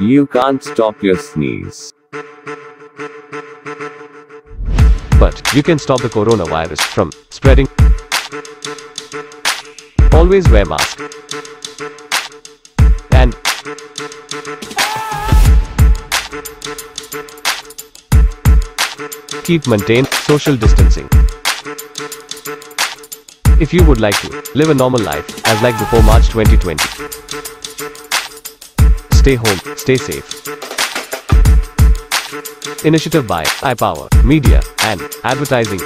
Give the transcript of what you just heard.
You can't stop your sneeze. But you can stop the coronavirus from spreading. Always wear mask. And keep maintain social distancing. If you would like to live a normal life as like before March 2020. Stay home, stay safe. Initiative by iPower Media and Advertising